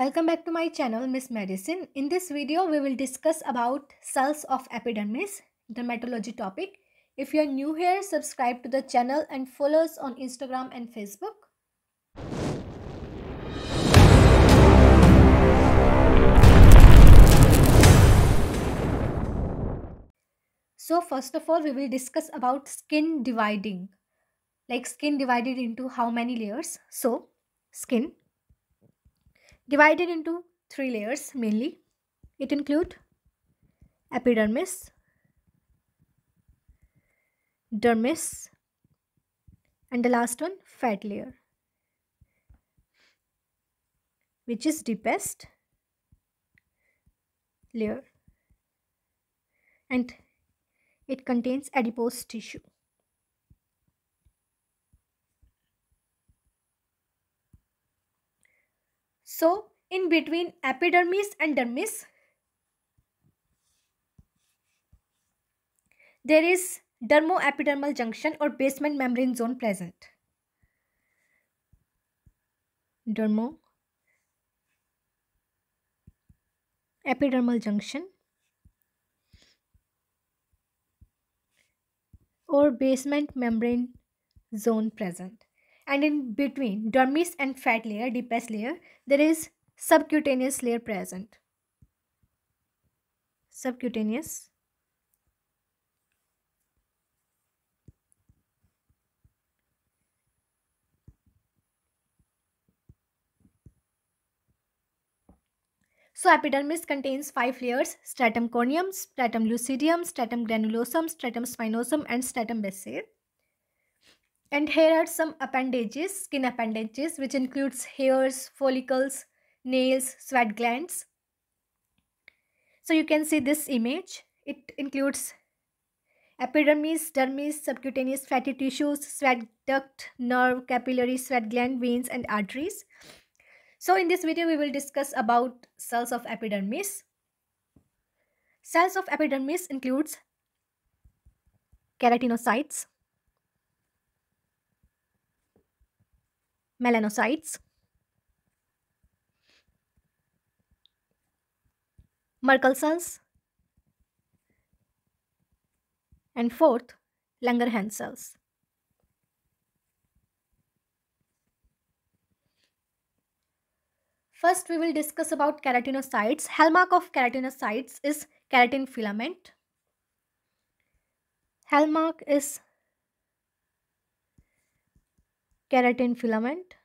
Welcome back to my channel Miss Medicine. In this video we will discuss about cells of epidermis, dermatology topic. If you are new here, subscribe to the channel and follow us on Instagram and Facebook. So first of all we will discuss about skin dividing. Like skin divided into how many layers? So skin divided into three layers mainly. It include epidermis, dermis, and the last one fat layer, which is deepest layer, and it contains adipose tissue. So, in between epidermis and dermis, there is dermoepidermal junction or basement membrane zone present. Dermo epidermal junction or basement membrane zone present and in between dermis and fat layer deepest layer there is subcutaneous layer present subcutaneous So epidermis contains five layers, stratum corneum, stratum lucidum, stratum granulosum, stratum spinosum and stratum basale. And here are some appendages, skin appendages, which includes hairs, follicles, nails, sweat glands. So you can see this image. It includes epidermis, dermis, subcutaneous fatty tissues, sweat duct, nerve, capillary, sweat gland, veins and arteries. So in this video, we will discuss about cells of epidermis. Cells of epidermis includes keratinocytes, melanocytes, Merkel cells, and fourth, Langerhans cells. First, we will discuss about keratinocytes. Hallmark of keratinocytes is keratin filament. Hallmark is keratin filament.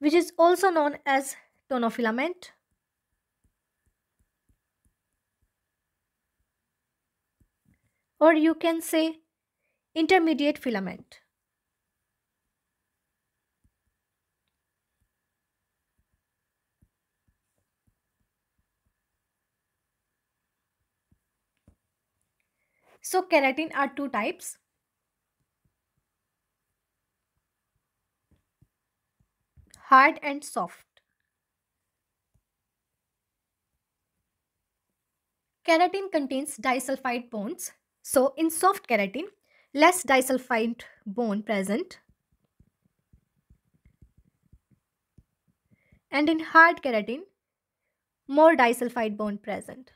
which is also known as tonofilament. Or you can say intermediate filament. So keratin are two types. Hard and soft. Keratin contains disulfide bonds. So in soft keratin, less disulfide bond present. And in hard keratin, more disulfide bond present.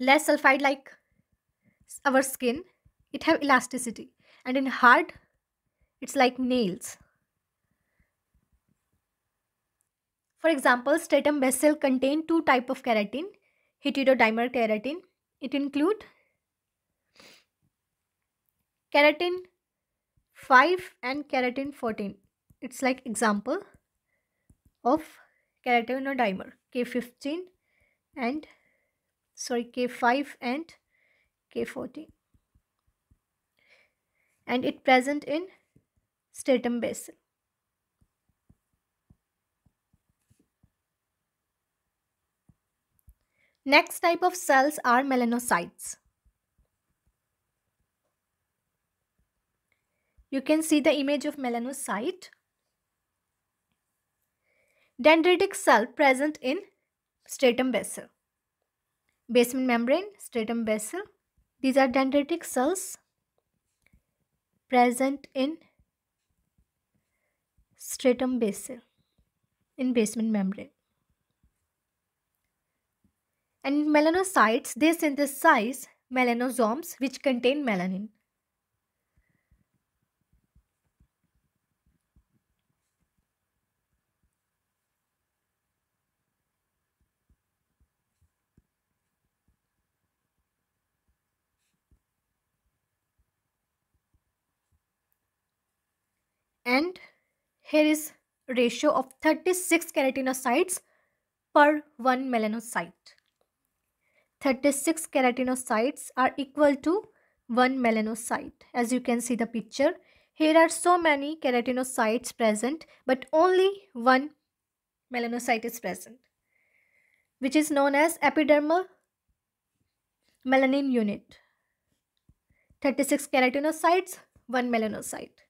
Less sulfide like our skin it have elasticity. And in hard it's like nails. For example stratum basale contain two type of keratin heterodimer keratin. It include keratin 5 and keratin 14 it's like example of keratinomer k15 and sorry k5 and k14 and it present in stratum basale next type of cells are melanocytes. You can see the image of melanocyte. Dendritic cell present in stratum basale basement membrane, stratum basal, These are dendritic cells present in stratum basal in basement membrane. And melanocytes, they synthesize melanosomes which contain melanin. And here is ratio of 36 keratinocytes per 1 melanocyte. 36 keratinocytes are equal to 1 melanocyte. As you can see the picture here are so many keratinocytes present but only one melanocyte is present which is known as epidermal melanin unit. 36 keratinocytes 1 melanocyte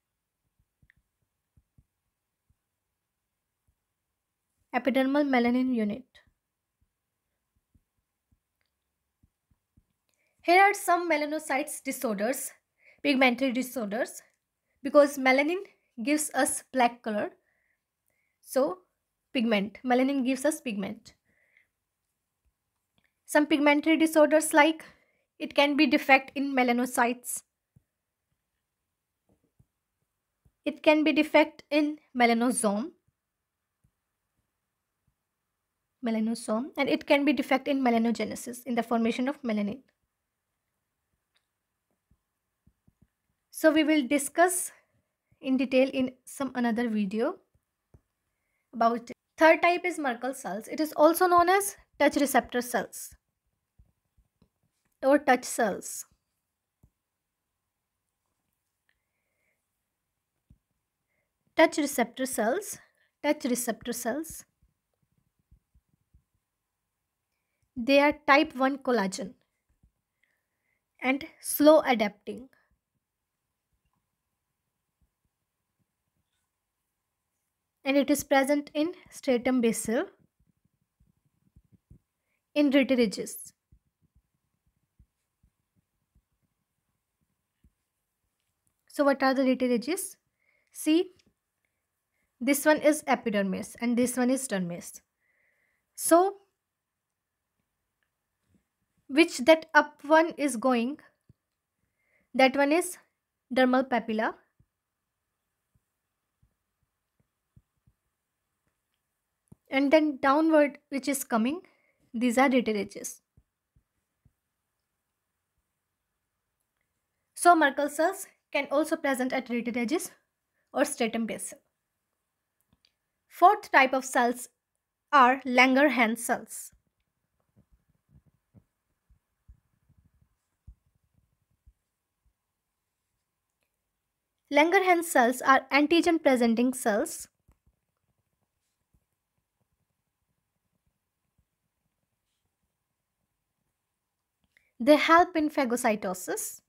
epidermal melanin unit. Here are some melanocytes disorders, pigmentary disorders, because melanin gives us black color. So, pigment, melanin gives us pigment. Some pigmentary disorders like it can be defect in melanocytes. It can be defect in melanosome melanosome and it can be defect in melanogenesis in the formation of melanin. So we will discuss in detail in some another video about it. Third type is Merkel cells. It is also known as touch receptor cells or touch cells. Touch receptor cells, touch receptor cells They are type 1 collagen and slow adapting. And it is present in stratum basal in ridges. So what are the ridges? See, this one is epidermis and this one is dermis. So which that up one is going that one is dermal papilla. And then downward which is coming these are rete ridges so Merkel cells can also present at rete ridges or stratum basal fourth type of cells are Langerhans cells Langerhans cells are antigen presenting cells. They help in phagocytosis.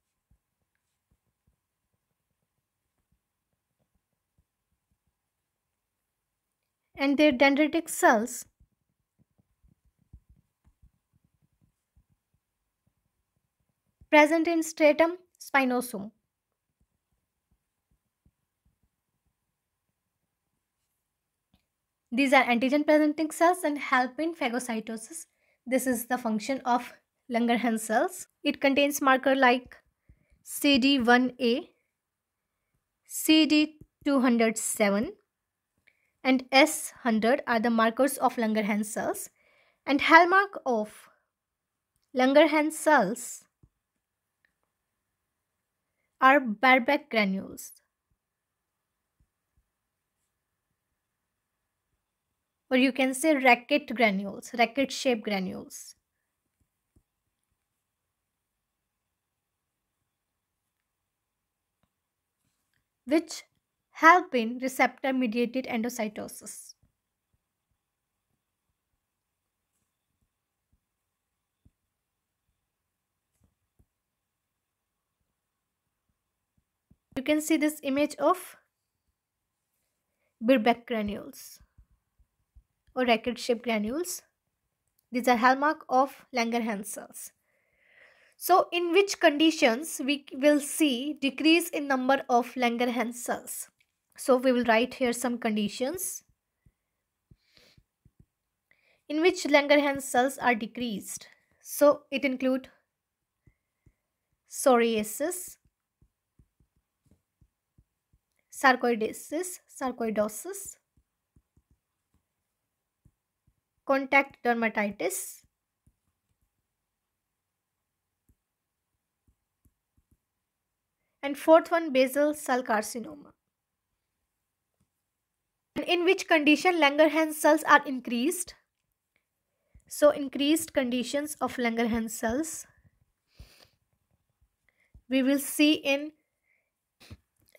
And their dendritic cells present in stratum spinosum. These are antigen presenting cells and help in phagocytosis. This is the function of Langerhans cells. It contains marker like CD1A, CD207 and S100 are the markers of Langerhans cells and hallmark of Langerhans cells are Birbeck granules. Or you can say racket granules, racket shaped granules. which help in receptor mediated endocytosis. You can see this image of Birbeck granules or racket shaped granules. These are hallmark of Langerhans cells. So in which conditions we will see decrease in number of Langerhans cells. So we will write here some conditions in which Langerhans cells are decreased. So it include psoriasis, sarcoidosis, sarcoidosis, contact dermatitis, and fourth one basal cell carcinoma. And in which condition Langerhans cells are increased? So increased conditions of Langerhans cells we will see in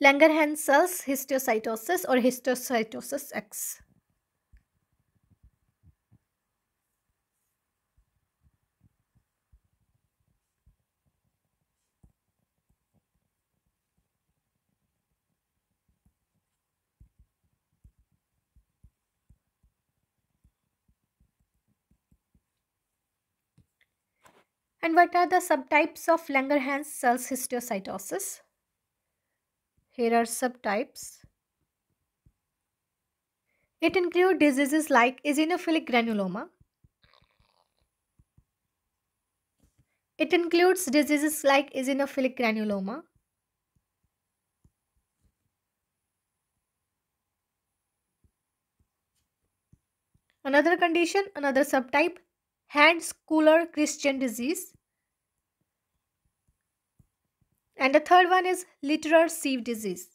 Langerhans cells histiocytosis or histiocytosis X. And what are the subtypes of Langerhans cells histiocytosis? Here are subtypes. It includes diseases like eosinophilic granuloma. It includes diseases like eosinophilic granuloma. Another condition, another subtype, Hans Keuller Christian disease. And the third one is Letterer-Siwe disease.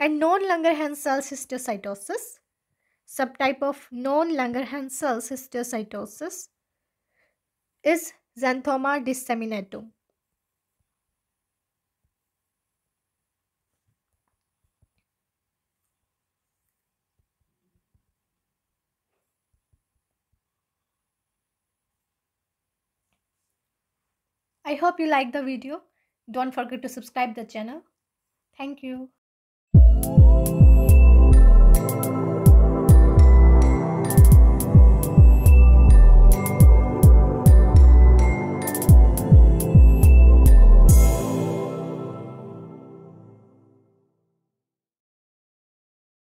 And non-Langerhans cells histiocytosis, subtype of non-Langerhans cells histiocytosis is Xanthoma disseminatum. I hope you like the video. Don't forget to subscribe the channel. Thank you.